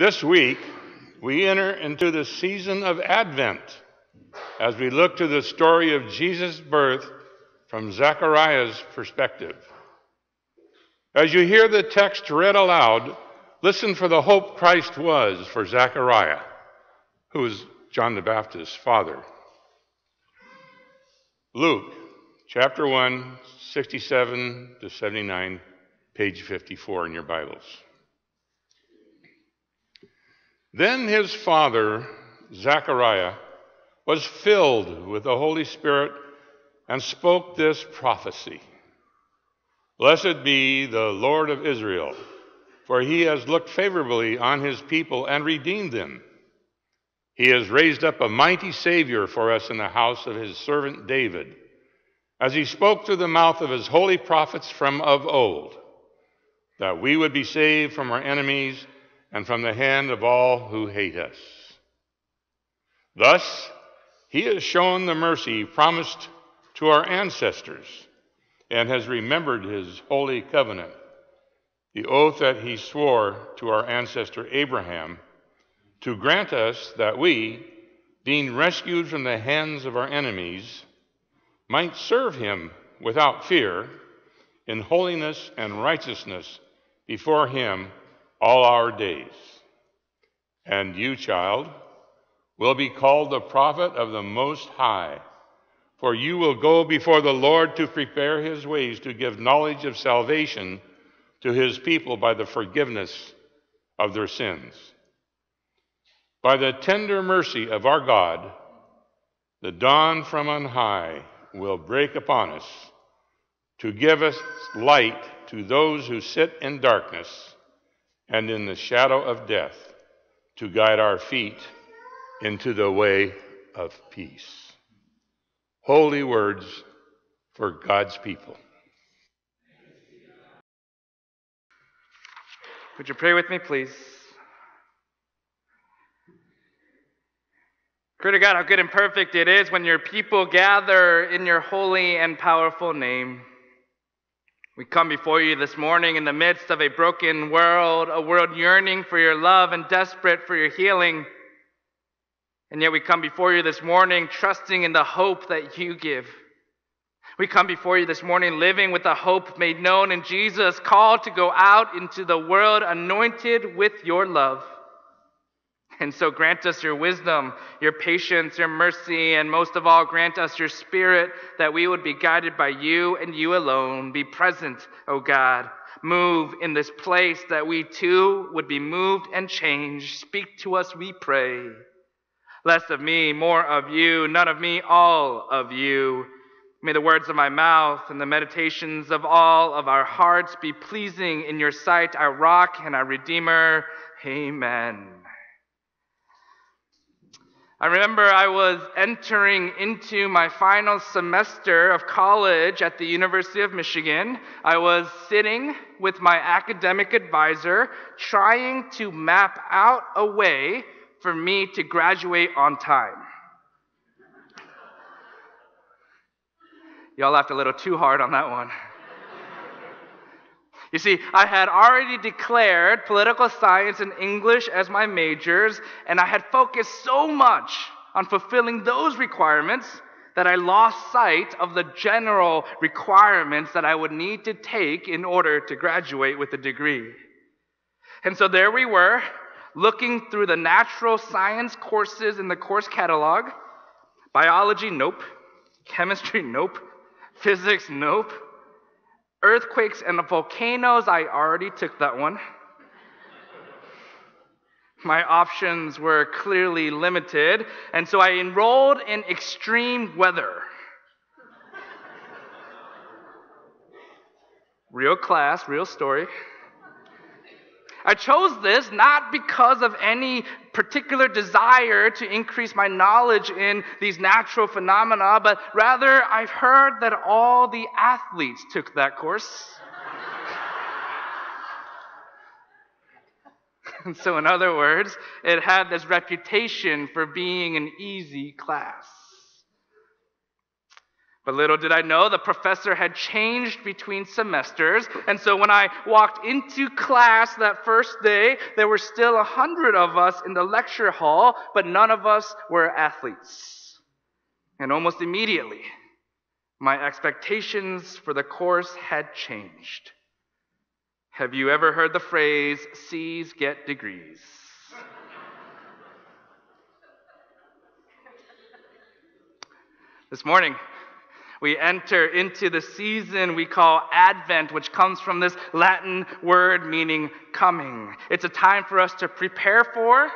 This week, we enter into the season of Advent as we look to the story of Jesus' birth from Zechariah's perspective. As you hear the text read aloud, listen for the hope Christ was for Zechariah, who was John the Baptist's father. Luke chapter 1, 67 to 79, page 54 in your Bibles. Then his father, Zechariah, was filled with the Holy Spirit and spoke this prophecy Blessed be the Lord of Israel, for he has looked favorably on his people and redeemed them. He has raised up a mighty Savior for us in the house of his servant David, as he spoke through the mouth of his holy prophets from of old, that we would be saved from our enemies and from the hand of all who hate us. Thus, he has shown the mercy promised to our ancestors and has remembered his holy covenant, the oath that he swore to our ancestor Abraham, to grant us that we, being rescued from the hands of our enemies, might serve him without fear in holiness and righteousness before him all our days. And you, child, will be called the prophet of the Most High, for you will go before the Lord to prepare his ways, to give knowledge of salvation to his people by the forgiveness of their sins. By the tender mercy of our God, the dawn from on high will break upon us to give us light to those who sit in darkness and in the shadow of death to guide our feet into the way of peace. Holy words for God's people. Would you pray with me, please? Creator God, how good and perfect it is when your people gather in your holy and powerful name. We come before you this morning in the midst of a broken world, a world yearning for your love and desperate for your healing. And yet we come before you this morning trusting in the hope that you give. We come before you this morning living with the hope made known in Jesus, called to go out into the world anointed with your love. And so grant us your wisdom, your patience, your mercy, and most of all, grant us your spirit that we would be guided by you and you alone. Be present, O God. Move in this place that we too would be moved and changed. Speak to us, we pray. Less of me, more of you, none of me, all of you. May the words of my mouth and the meditations of all of our hearts be pleasing in your sight, our rock and our redeemer. Amen. I remember I was entering into my final semester of college at the University of Michigan. I was sitting with my academic advisor trying to map out a way for me to graduate on time. Y'all laughed a little too hard on that one. You see, I had already declared political science and English as my majors, and I had focused so much on fulfilling those requirements that I lost sight of the general requirements that I would need to take in order to graduate with a degree. And so there we were, looking through the natural science courses in the course catalog. Biology, nope. Chemistry, nope. Physics, nope. Earthquakes and volcanoes, I already took that one. My options were clearly limited, and so I enrolled in extreme weather. real class, real story. I chose this not because of any particular desire to increase my knowledge in these natural phenomena, but rather I've heard that all the athletes took that course. so, in other words, it had this reputation for being an easy class. But little did I know the professor had changed between semesters. And so when I walked into class that first day, there were still a hundred of us in the lecture hall, but none of us were athletes. And almost immediately, my expectations for the course had changed. Have you ever heard the phrase, C's get degrees? this morning, we enter into the season we call Advent, which comes from this Latin word meaning coming. It's a time for us to prepare for,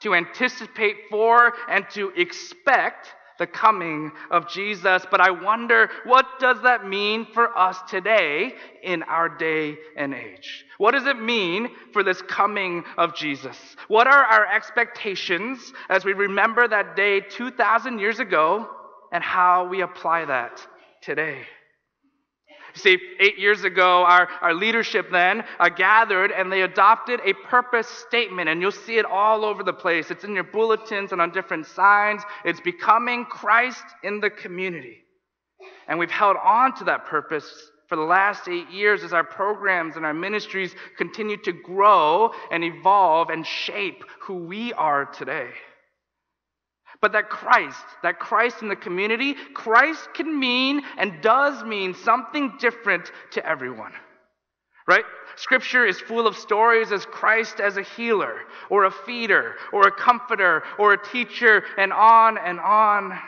to anticipate for, and to expect the coming of Jesus. But I wonder, what does that mean for us today in our day and age? What does it mean for this coming of Jesus? What are our expectations as we remember that day 2,000 years ago and how we apply that today? see, eight years ago, our, our leadership then uh, gathered and they adopted a purpose statement, and you'll see it all over the place. It's in your bulletins and on different signs. It's becoming Christ in the community. And we've held on to that purpose for the last eight years as our programs and our ministries continue to grow and evolve and shape who we are today. But that Christ, that Christ in the community, Christ can mean and does mean something different to everyone. Right? Scripture is full of stories as Christ as a healer, or a feeder, or a comforter, or a teacher, and on and on.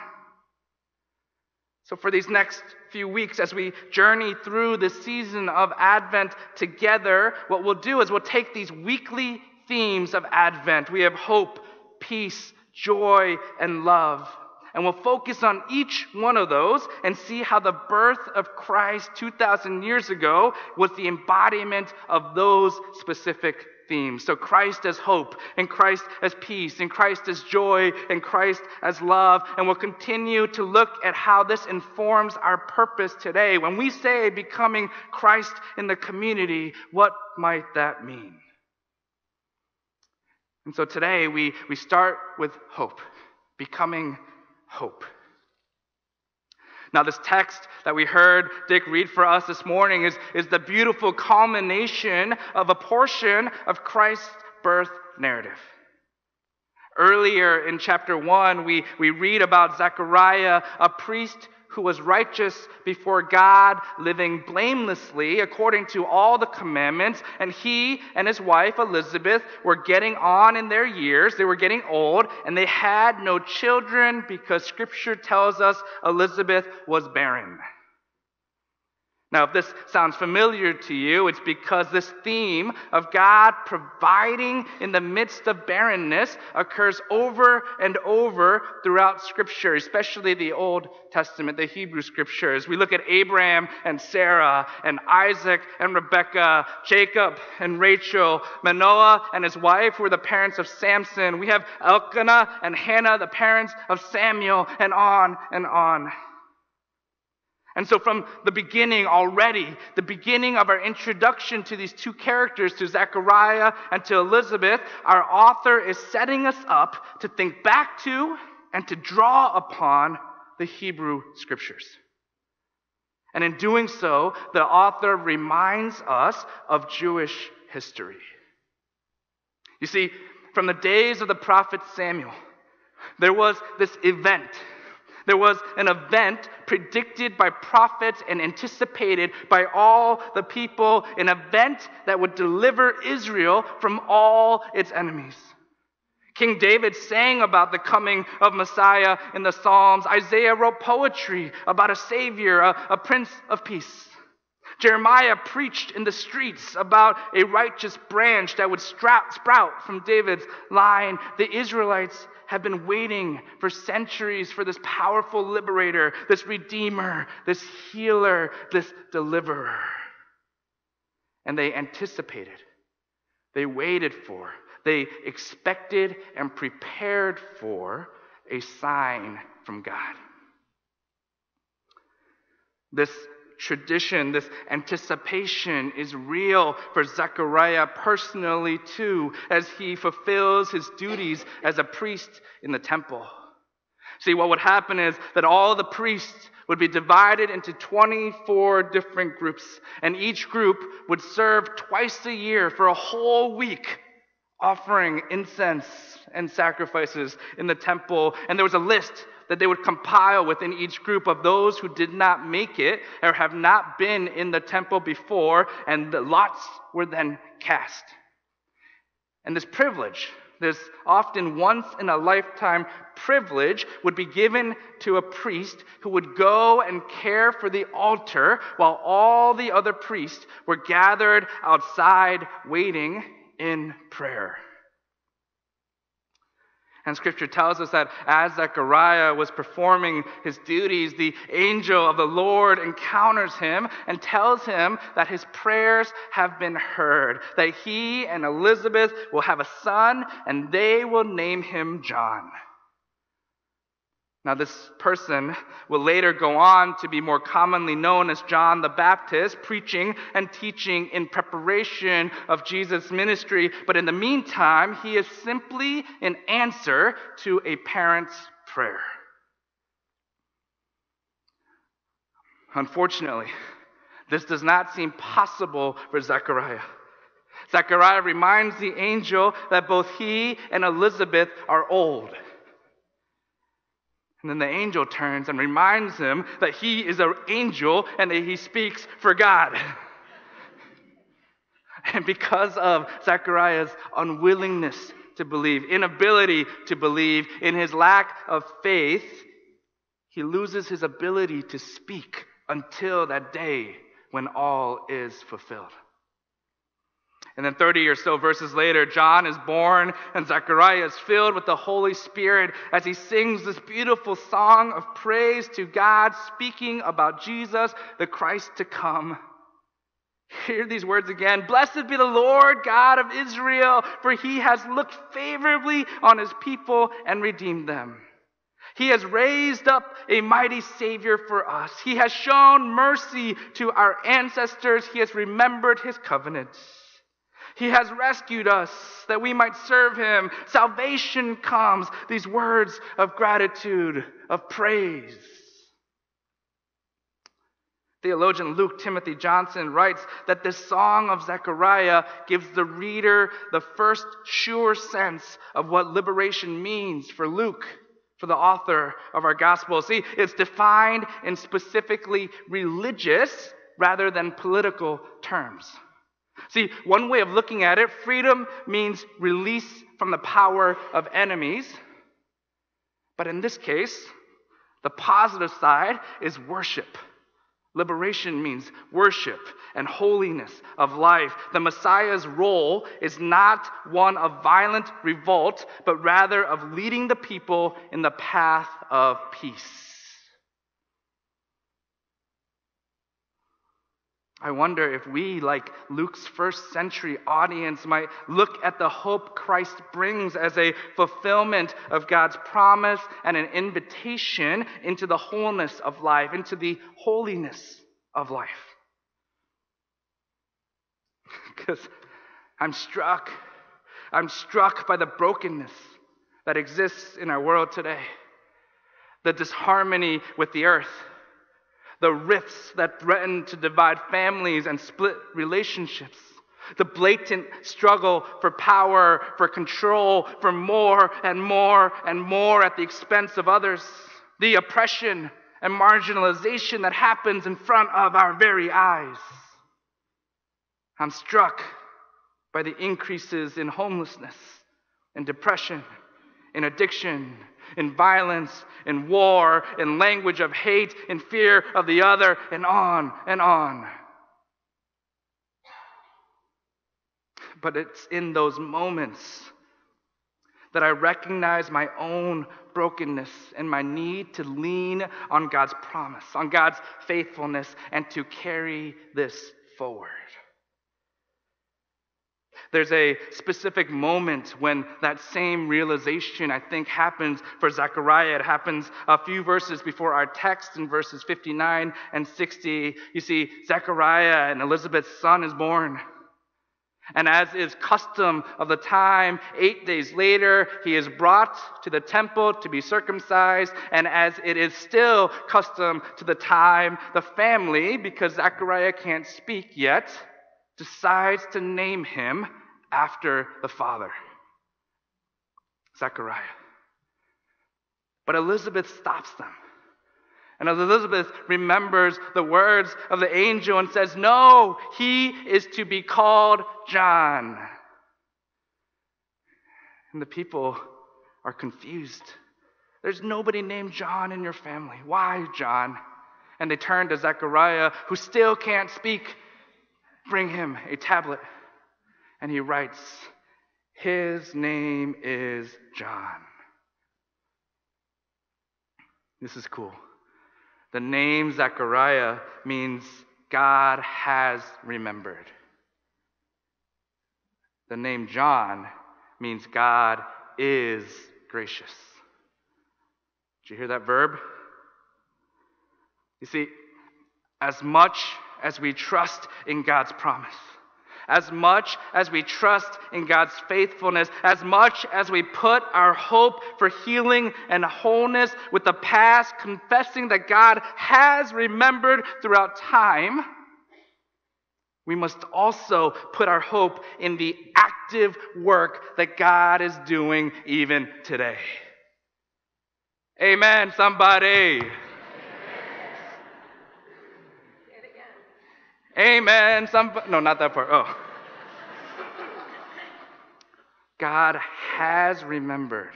So, for these next few weeks, as we journey through the season of Advent together, what we'll do is we'll take these weekly themes of Advent. We have hope, peace, joy, and love. And we'll focus on each one of those and see how the birth of Christ 2,000 years ago was the embodiment of those specific themes. So, Christ as hope, and Christ as peace, and Christ as joy, and Christ as love. And we'll continue to look at how this informs our purpose today. When we say becoming Christ in the community, what might that mean? And so today we, we start with hope, becoming hope. Now, this text that we heard Dick read for us this morning is, is the beautiful culmination of a portion of Christ's birth narrative. Earlier in chapter 1, we, we read about Zechariah, a priest who was righteous before God, living blamelessly according to all the commandments. And he and his wife Elizabeth were getting on in their years. They were getting old, and they had no children because scripture tells us Elizabeth was barren. Now, if this sounds familiar to you, it's because this theme of God providing in the midst of barrenness occurs over and over throughout Scripture, especially the Old Testament, the Hebrew Scriptures. We look at Abraham and Sarah, and Isaac and Rebekah, Jacob and Rachel, Manoah and his wife, who were the parents of Samson. We have Elkanah and Hannah, the parents of Samuel, and on and on. And so, from the beginning already, the beginning of our introduction to these two characters, to Zechariah and to Elizabeth, our author is setting us up to think back to and to draw upon the Hebrew scriptures. And in doing so, the author reminds us of Jewish history. You see, from the days of the prophet Samuel, there was this event there was an event predicted by prophets and anticipated by all the people, an event that would deliver Israel from all its enemies. King David sang about the coming of Messiah in the Psalms. Isaiah wrote poetry about a Savior, a, a Prince of Peace. Jeremiah preached in the streets about a righteous branch that would sprout from David's line. The Israelites have been waiting for centuries for this powerful liberator, this redeemer, this healer, this deliverer. And they anticipated, they waited for, they expected and prepared for a sign from God. This tradition, this anticipation is real for Zechariah personally too, as he fulfills his duties as a priest in the temple. See, what would happen is that all the priests would be divided into 24 different groups, and each group would serve twice a year for a whole week, offering incense and sacrifices in the temple. And there was a list that they would compile within each group of those who did not make it or have not been in the temple before, and the lots were then cast. And this privilege, this often once in a lifetime privilege, would be given to a priest who would go and care for the altar while all the other priests were gathered outside waiting in prayer. And scripture tells us that as Zechariah was performing his duties, the angel of the Lord encounters him and tells him that his prayers have been heard, that he and Elizabeth will have a son, and they will name him John. Now, this person will later go on to be more commonly known as John the Baptist, preaching and teaching in preparation of Jesus' ministry. But in the meantime, he is simply an answer to a parent's prayer. Unfortunately, this does not seem possible for Zechariah. Zechariah reminds the angel that both he and Elizabeth are old. And then the angel turns and reminds him that he is an angel and that he speaks for God. And because of Zechariah's unwillingness to believe, inability to believe, in his lack of faith, he loses his ability to speak until that day when all is fulfilled. And then 30 or so verses later, John is born, and Zechariah is filled with the Holy Spirit as he sings this beautiful song of praise to God, speaking about Jesus, the Christ to come. Hear these words again. Blessed be the Lord God of Israel, for he has looked favorably on his people and redeemed them. He has raised up a mighty Savior for us. He has shown mercy to our ancestors. He has remembered his covenants. He has rescued us that we might serve him. Salvation comes. These words of gratitude, of praise. Theologian Luke Timothy Johnson writes that this song of Zechariah gives the reader the first sure sense of what liberation means for Luke, for the author of our gospel. See, it's defined in specifically religious rather than political terms. See, one way of looking at it, freedom means release from the power of enemies. But in this case, the positive side is worship. Liberation means worship and holiness of life. The Messiah's role is not one of violent revolt, but rather of leading the people in the path of peace. I wonder if we, like Luke's first century audience, might look at the hope Christ brings as a fulfillment of God's promise and an invitation into the wholeness of life, into the holiness of life. Because I'm struck, I'm struck by the brokenness that exists in our world today, the disharmony with the earth the rifts that threaten to divide families and split relationships, the blatant struggle for power, for control, for more and more and more at the expense of others, the oppression and marginalization that happens in front of our very eyes. I'm struck by the increases in homelessness and depression, in addiction, in violence, in war, in language of hate, in fear of the other, and on and on. But it's in those moments that I recognize my own brokenness and my need to lean on God's promise, on God's faithfulness, and to carry this forward. There's a specific moment when that same realization, I think, happens for Zechariah. It happens a few verses before our text in verses 59 and 60. You see, Zechariah and Elizabeth's son is born. And as is custom of the time, eight days later, he is brought to the temple to be circumcised. And as it is still custom to the time, the family, because Zechariah can't speak yet, decides to name him after the father Zechariah. But Elizabeth stops them. And as Elizabeth remembers the words of the angel and says, No, he is to be called John. And the people are confused. There's nobody named John in your family. Why, John? And they turn to Zechariah, who still can't speak. Bring him a tablet. And he writes, His name is John. This is cool. The name Zechariah means God has remembered. The name John means God is gracious. Did you hear that verb? You see, as much as we trust in God's promise, as much as we trust in God's faithfulness, as much as we put our hope for healing and wholeness with the past, confessing that God has remembered throughout time, we must also put our hope in the active work that God is doing even today. Amen, somebody. Amen. Some no, not that part. Oh. God has remembered.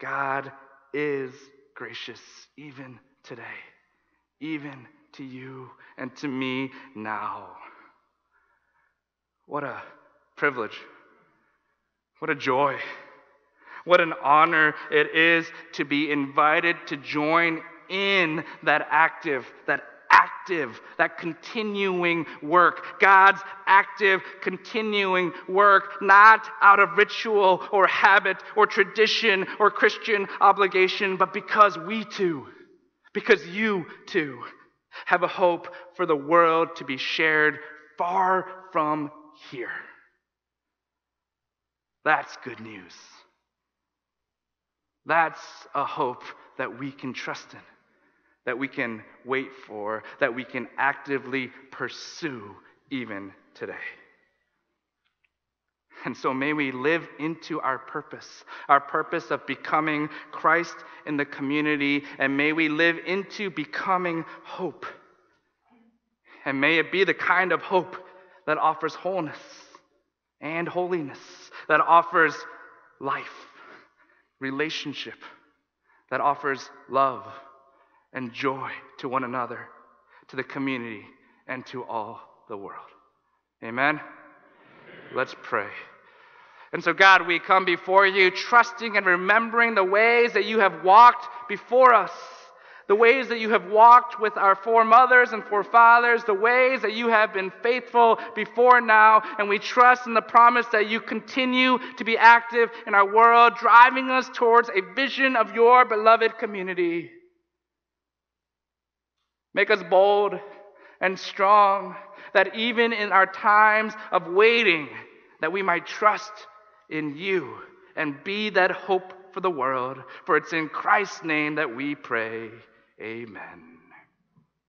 God is gracious even today, even to you and to me now. What a privilege. What a joy. What an honor it is to be invited to join in that active, that active, that continuing work. God's active, continuing work, not out of ritual or habit or tradition or Christian obligation, but because we too, because you too, have a hope for the world to be shared far from here. That's good news. That's a hope that we can trust in that we can wait for, that we can actively pursue even today. And so may we live into our purpose, our purpose of becoming Christ in the community, and may we live into becoming hope. And may it be the kind of hope that offers wholeness and holiness, that offers life, relationship, that offers love and joy to one another, to the community, and to all the world. Amen? Let's pray. And so, God, we come before you trusting and remembering the ways that you have walked before us, the ways that you have walked with our foremothers and forefathers, the ways that you have been faithful before now. And we trust in the promise that you continue to be active in our world, driving us towards a vision of your beloved community. Make us bold and strong, that even in our times of waiting, that we might trust in you and be that hope for the world. For it's in Christ's name that we pray. Amen.